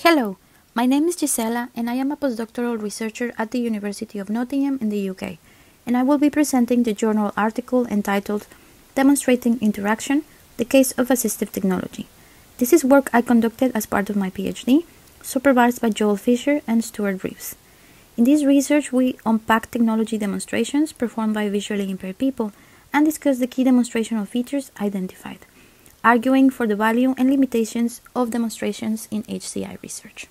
Hello, my name is Gisela and I am a postdoctoral researcher at the University of Nottingham in the UK, and I will be presenting the journal article entitled Demonstrating Interaction The Case of Assistive Technology. This is work I conducted as part of my PhD, supervised by Joel Fischer and Stuart Reeves. In this research, we unpack technology demonstrations performed by visually impaired people and discuss the key demonstrational features identified arguing for the value and limitations of demonstrations in HCI research.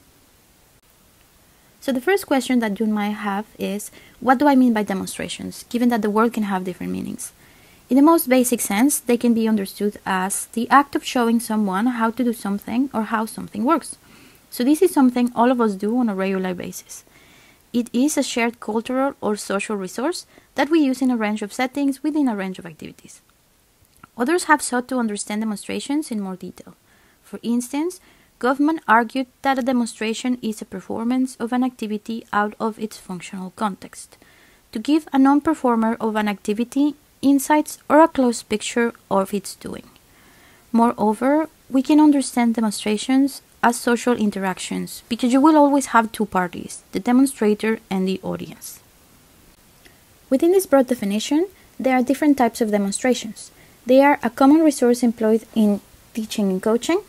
So the first question that you might have is, what do I mean by demonstrations, given that the word can have different meanings? In the most basic sense, they can be understood as the act of showing someone how to do something or how something works. So this is something all of us do on a regular basis. It is a shared cultural or social resource that we use in a range of settings within a range of activities. Others have sought to understand demonstrations in more detail. For instance, Goffman argued that a demonstration is a performance of an activity out of its functional context, to give a non performer of an activity insights or a close picture of its doing. Moreover, we can understand demonstrations as social interactions because you will always have two parties, the demonstrator and the audience. Within this broad definition, there are different types of demonstrations. They are a common resource employed in teaching and coaching.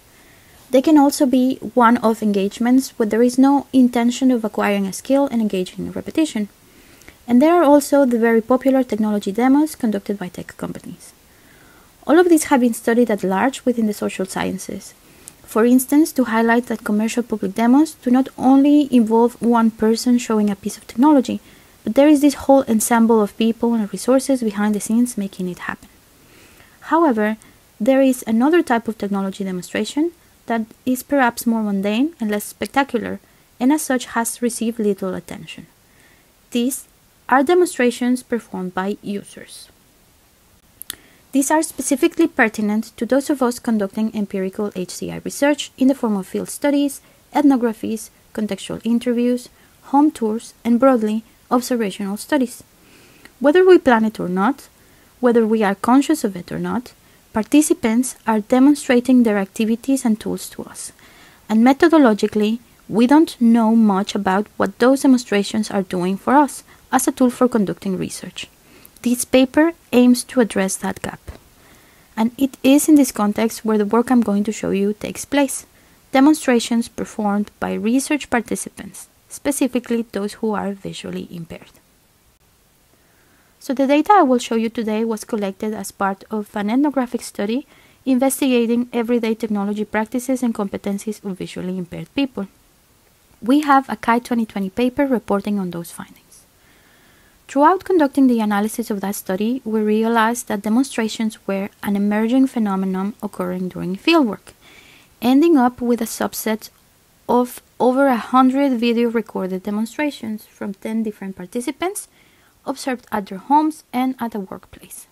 They can also be one off engagements where there is no intention of acquiring a skill and engaging in repetition. And there are also the very popular technology demos conducted by tech companies. All of these have been studied at large within the social sciences. For instance, to highlight that commercial public demos do not only involve one person showing a piece of technology, but there is this whole ensemble of people and resources behind the scenes making it happen. However, there is another type of technology demonstration that is perhaps more mundane and less spectacular, and as such has received little attention. These are demonstrations performed by users. These are specifically pertinent to those of us conducting empirical HCI research in the form of field studies, ethnographies, contextual interviews, home tours, and broadly, observational studies. Whether we plan it or not, whether we are conscious of it or not, participants are demonstrating their activities and tools to us. And methodologically, we don't know much about what those demonstrations are doing for us as a tool for conducting research. This paper aims to address that gap. And it is in this context where the work I'm going to show you takes place demonstrations performed by research participants, specifically those who are visually impaired. So the data I will show you today was collected as part of an ethnographic study investigating everyday technology practices and competencies of visually impaired people. We have a CHI 2020 paper reporting on those findings. Throughout conducting the analysis of that study, we realized that demonstrations were an emerging phenomenon occurring during fieldwork, ending up with a subset of over a hundred video recorded demonstrations from 10 different participants observed at their homes and at the workplace.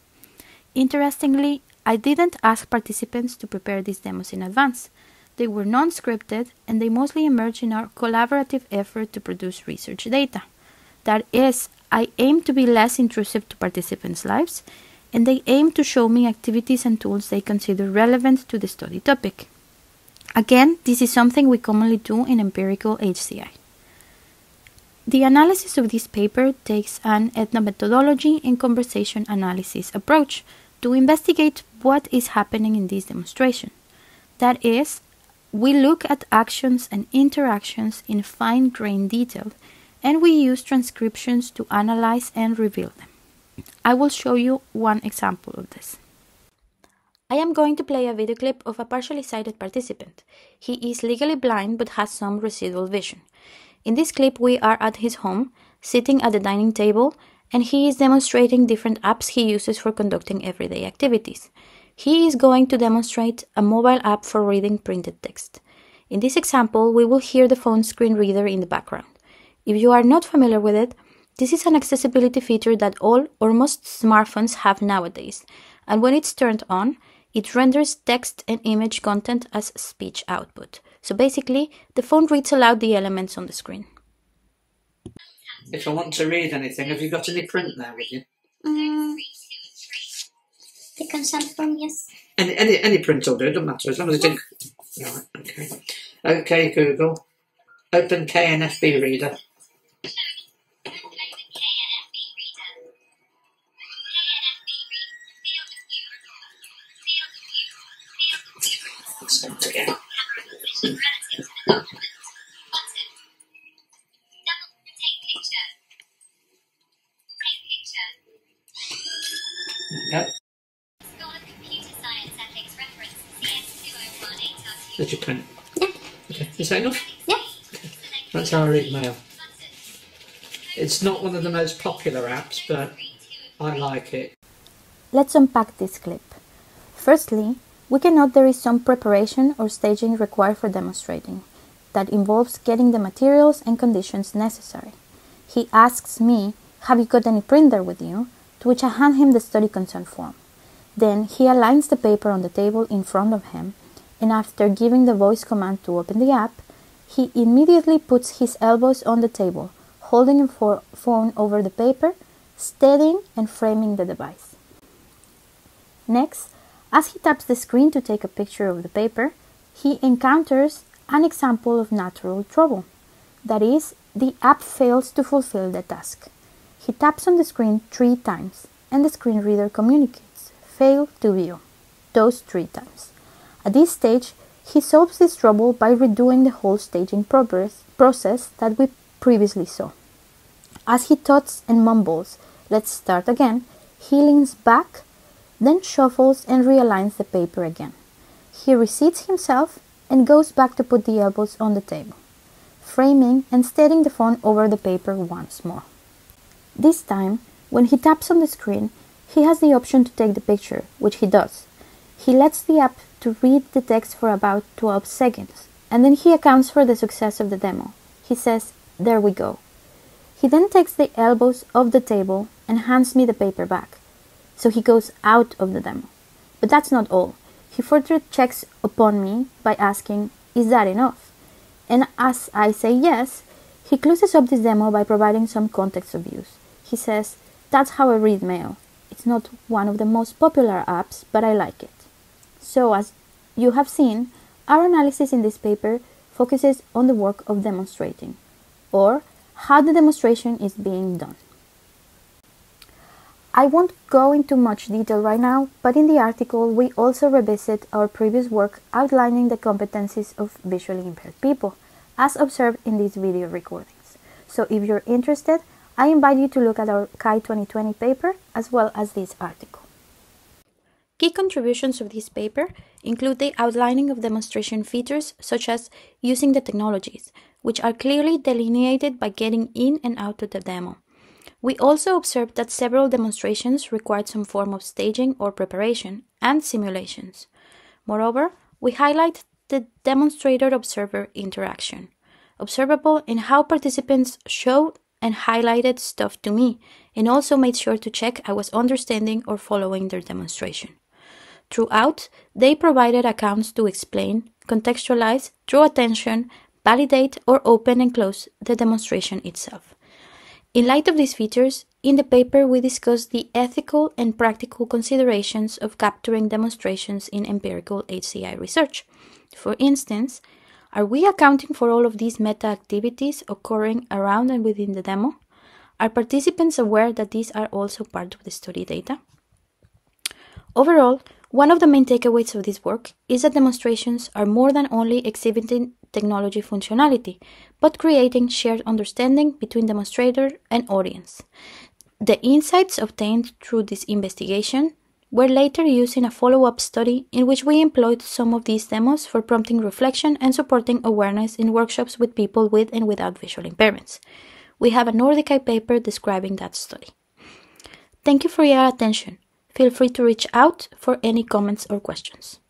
Interestingly, I didn't ask participants to prepare these demos in advance. They were non scripted and they mostly emerged in our collaborative effort to produce research data. That is, I aim to be less intrusive to participants' lives, and they aim to show me activities and tools they consider relevant to the study topic. Again, this is something we commonly do in empirical HCI. The analysis of this paper takes an ethnomethodology and conversation analysis approach to investigate what is happening in this demonstration. That is, we look at actions and interactions in fine grained detail and we use transcriptions to analyze and reveal them. I will show you one example of this. I am going to play a video clip of a partially sighted participant. He is legally blind but has some residual vision. In this clip, we are at his home, sitting at the dining table, and he is demonstrating different apps he uses for conducting everyday activities. He is going to demonstrate a mobile app for reading printed text. In this example, we will hear the phone screen reader in the background. If you are not familiar with it, this is an accessibility feature that all or most smartphones have nowadays, and when it's turned on, it renders text and image content as speech output. So basically, the phone reads aloud the elements on the screen. If I want to read anything, have you got any print there with you? Mm, the consent form, yes. Any any any print will do, doesn't matter as long as it's in. Right. Okay. Okay. Google. Open KNFB Reader. Okay. Did you print? Yeah. Okay. Is that enough? Yeah. That's our email. It's not one of the most popular apps, but I like it. Let's unpack this clip. Firstly, we can note there is some preparation or staging required for demonstrating that involves getting the materials and conditions necessary. He asks me, Have you got any printer with you? To which I hand him the study consent form. Then he aligns the paper on the table in front of him, and after giving the voice command to open the app, he immediately puts his elbows on the table, holding a phone over the paper, steadying and framing the device. Next, as he taps the screen to take a picture of the paper, he encounters an example of natural trouble. That is, the app fails to fulfill the task. He taps on the screen three times, and the screen reader communicates, fail to view, those three times. At this stage, he solves this trouble by redoing the whole staging process that we previously saw. As he tots and mumbles, let's start again, he leans back then shuffles and realigns the paper again. He reseats himself and goes back to put the elbows on the table, framing and steadying the phone over the paper once more. This time, when he taps on the screen, he has the option to take the picture, which he does. He lets the app to read the text for about 12 seconds, and then he accounts for the success of the demo. He says, There we go. He then takes the elbows off the table and hands me the paper back so he goes out of the demo. But that's not all. He further checks upon me by asking, Is that enough? And as I say yes, he closes up this demo by providing some context of use. He says, That's how I read mail. It's not one of the most popular apps, but I like it. So, as you have seen, our analysis in this paper focuses on the work of demonstrating, or how the demonstration is being done. I won't go into much detail right now, but in the article we also revisit our previous work outlining the competencies of visually impaired people, as observed in these video recordings. So if you're interested, I invite you to look at our CHI 2020 paper as well as this article. Key contributions of this paper include the outlining of demonstration features such as using the technologies, which are clearly delineated by getting in and out of the demo we also observed that several demonstrations required some form of staging or preparation and simulations. Moreover, we highlight the demonstrator observer interaction, observable in how participants showed and highlighted stuff to me, and also made sure to check I was understanding or following their demonstration. Throughout, they provided accounts to explain, contextualize, draw attention, validate, or open and close the demonstration itself. In light of these features, in the paper we discuss the ethical and practical considerations of capturing demonstrations in empirical HCI research. For instance, are we accounting for all of these meta activities occurring around and within the demo? Are participants aware that these are also part of the study data? Overall, one of the main takeaways of this work is that demonstrations are more than only exhibiting technology functionality, but creating shared understanding between demonstrator and audience. The insights obtained through this investigation were later used in a follow up study in which we employed some of these demos for prompting reflection and supporting awareness in workshops with people with and without visual impairments. We have a NordiCHI paper describing that study. Thank you for your attention. Feel free to reach out for any comments or questions.